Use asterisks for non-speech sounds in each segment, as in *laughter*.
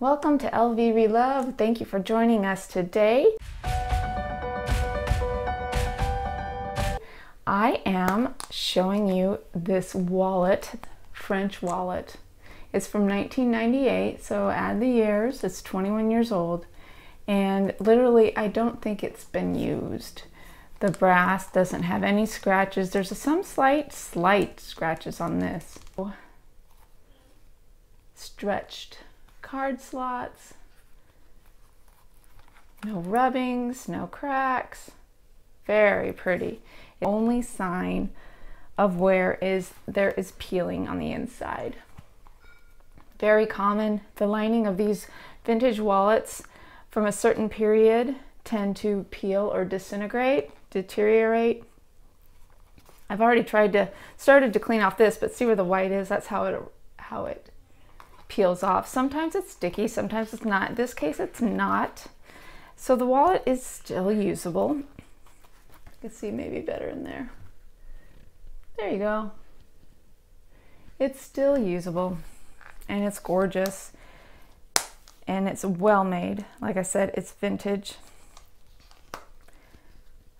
Welcome to LV Relove. Thank you for joining us today. I am showing you this wallet, French wallet. It's from 1998, so add the years. It's 21 years old. And literally, I don't think it's been used. The brass doesn't have any scratches. There's some slight, slight scratches on this. Stretched card slots. No rubbings, no cracks. Very pretty. The only sign of wear is there is peeling on the inside. Very common. The lining of these vintage wallets from a certain period tend to peel or disintegrate, deteriorate. I've already tried to started to clean off this, but see where the white is? That's how it how it peels off. Sometimes it's sticky, sometimes it's not. In this case, it's not. So the wallet is still usable. You can see maybe better in there. There you go. It's still usable and it's gorgeous and it's well made. Like I said, it's vintage.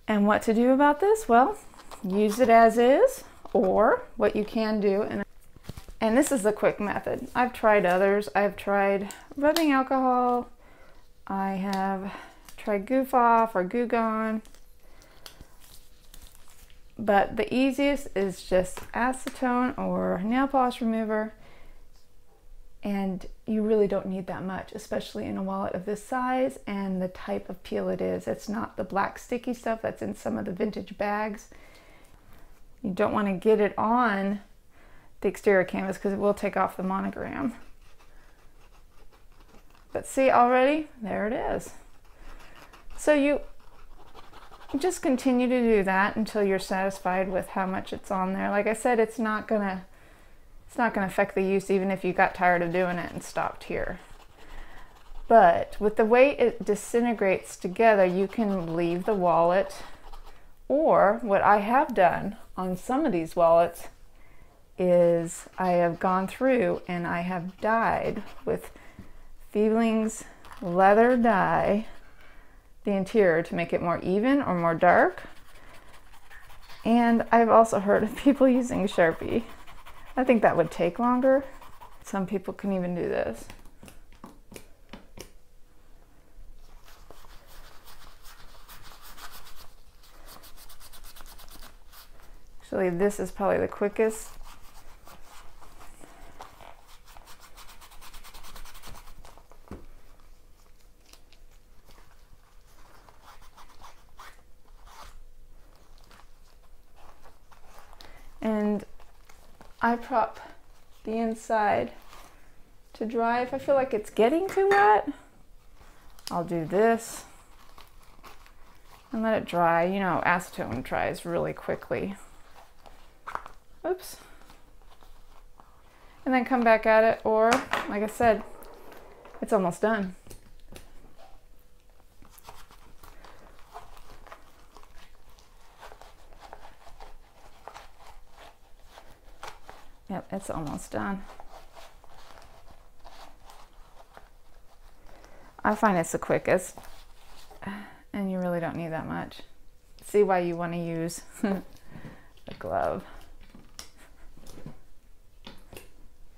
And what to do about this? Well, use it as is or what you can do and and this is the quick method. I've tried others. I've tried rubbing alcohol. I have tried Goof Off or Goo Gone. But the easiest is just acetone or nail polish remover. And you really don't need that much, especially in a wallet of this size and the type of peel it is. It's not the black sticky stuff that's in some of the vintage bags. You don't want to get it on the exterior canvas because it will take off the monogram. But see already, there it is. So you just continue to do that until you're satisfied with how much it's on there. Like I said, it's not gonna it's not gonna affect the use even if you got tired of doing it and stopped here. But with the way it disintegrates together, you can leave the wallet or what I have done on some of these wallets is I have gone through and I have dyed with Fiebing's leather dye the interior to make it more even or more dark. And I've also heard of people *laughs* using Sharpie. I think that would take longer. Some people can even do this. Actually, this is probably the quickest and I prop the inside to dry. If I feel like it's getting too wet, I'll do this and let it dry. You know, acetone dries really quickly. Oops. And then come back at it, or like I said, it's almost done. It's almost done. I find it's the quickest and you really don't need that much. See why you want to use *laughs* a glove.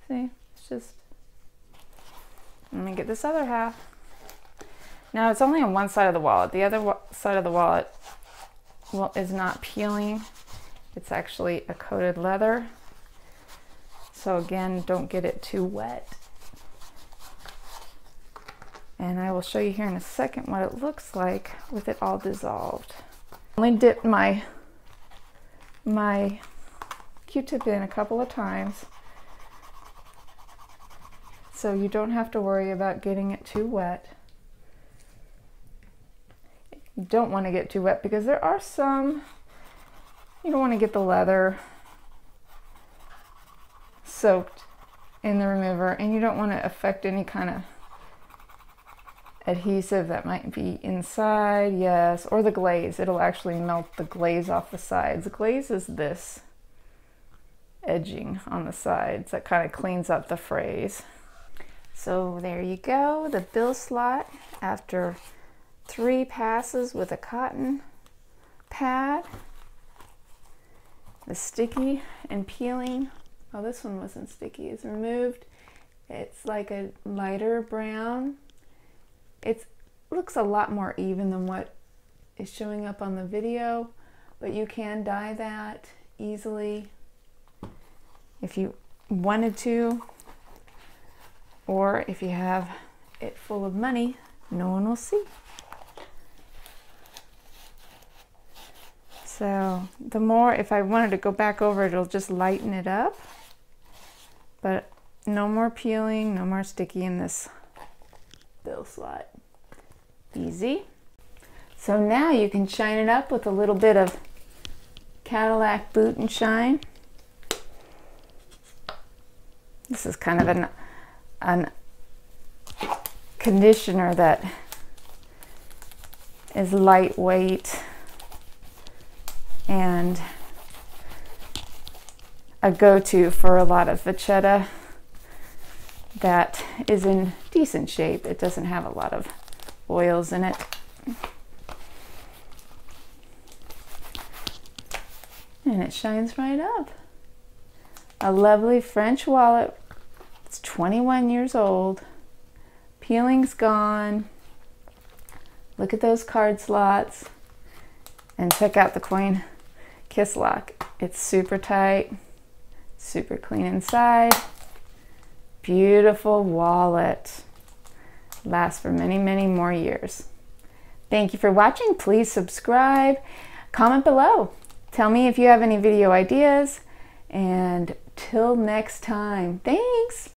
See, it's just, let me get this other half. Now it's only on one side of the wallet. The other side of the wallet well, is not peeling. It's actually a coated leather. So again, don't get it too wet. And I will show you here in a second what it looks like with it all dissolved. I only dipped my, my Q-tip in a couple of times. So you don't have to worry about getting it too wet. You don't want to get too wet because there are some, you don't want to get the leather soaked in the remover and you don't want to affect any kind of adhesive that might be inside, yes, or the glaze. It'll actually melt the glaze off the sides. The glaze is this edging on the sides that kind of cleans up the frays. So there you go, the bill slot after three passes with a cotton pad. The sticky and peeling, oh this one wasn't sticky, It's removed. It's like a lighter brown. It looks a lot more even than what is showing up on the video, but you can dye that easily if you wanted to or if you have it full of money, no one will see. So the more, if I wanted to go back over it, it'll just lighten it up. But no more peeling, no more sticky in this bill slot. Easy. So now you can shine it up with a little bit of Cadillac Boot and Shine. This is kind of an an conditioner that is lightweight and a go-to for a lot of vachetta that is in decent shape. It doesn't have a lot of oils in it. And it shines right up. A lovely French wallet it's 21 years old. Peeling's gone. Look at those card slots. And check out the coin kiss lock. It's super tight, super clean inside. Beautiful wallet. Lasts for many, many more years. Thank you for watching. Please subscribe. Comment below. Tell me if you have any video ideas. And till next time, thanks.